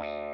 you